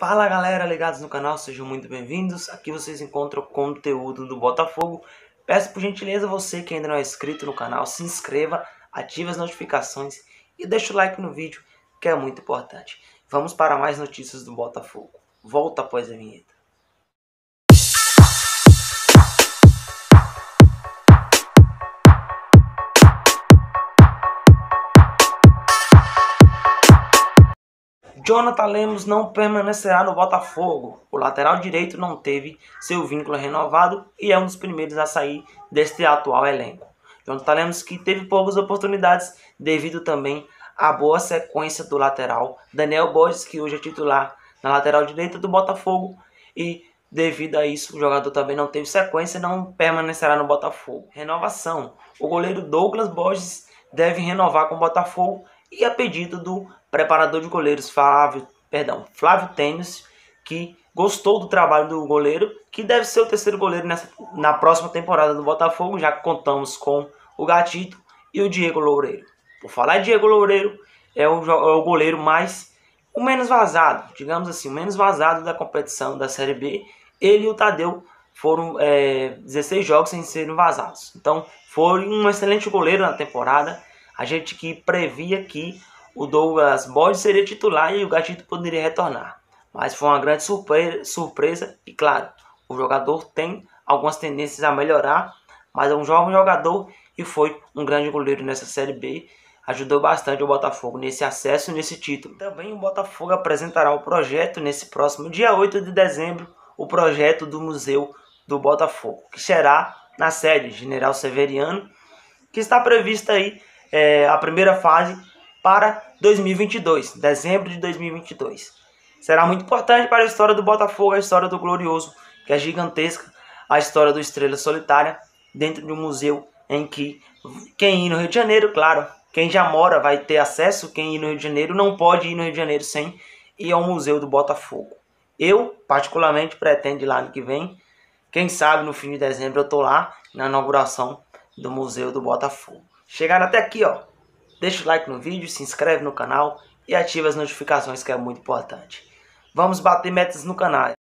Fala galera ligados no canal, sejam muito bem-vindos. Aqui vocês encontram conteúdo do Botafogo. Peço por gentileza você que ainda não é inscrito no canal, se inscreva, ative as notificações e deixa o like no vídeo, que é muito importante. Vamos para mais notícias do Botafogo. Volta após a vinheta. Jonathan Lemos não permanecerá no Botafogo. O lateral direito não teve seu vínculo renovado e é um dos primeiros a sair deste atual elenco. Jonathan Lemos que teve poucas oportunidades devido também à boa sequência do lateral Daniel Borges, que hoje é titular na lateral direita do Botafogo e devido a isso o jogador também não teve sequência e não permanecerá no Botafogo. Renovação. O goleiro Douglas Borges deve renovar com o Botafogo e a pedido do preparador de goleiros Flávio, perdão, Flávio Tênis, que gostou do trabalho do goleiro, que deve ser o terceiro goleiro nessa, na próxima temporada do Botafogo, já que contamos com o Gatito e o Diego Loureiro. Por falar em Diego Loureiro, é o, é o goleiro mais o menos vazado, digamos assim, o menos vazado da competição da Série B. Ele e o Tadeu foram é, 16 jogos sem serem vazados. Então, foi um excelente goleiro na temporada a gente que previa que o Douglas Borges seria titular e o Gatito poderia retornar. Mas foi uma grande surpresa, surpresa e claro, o jogador tem algumas tendências a melhorar, mas é um jovem jogador e foi um grande goleiro nessa Série B. Ajudou bastante o Botafogo nesse acesso e nesse título. Também o Botafogo apresentará o projeto nesse próximo dia 8 de dezembro, o projeto do Museu do Botafogo, que será na sede General Severiano, que está prevista aí é, a primeira fase para 2022, dezembro de 2022. Será muito importante para a história do Botafogo, a história do Glorioso, que é gigantesca, a história do Estrela Solitária, dentro de um museu em que quem ir no Rio de Janeiro, claro, quem já mora vai ter acesso, quem ir no Rio de Janeiro não pode ir no Rio de Janeiro sem ir ao Museu do Botafogo. Eu, particularmente, pretendo ir lá ano que vem. Quem sabe no fim de dezembro eu tô lá na inauguração do Museu do Botafogo. Chegaram até aqui, ó. Deixa o like no vídeo, se inscreve no canal e ativa as notificações que é muito importante. Vamos bater metas no canal.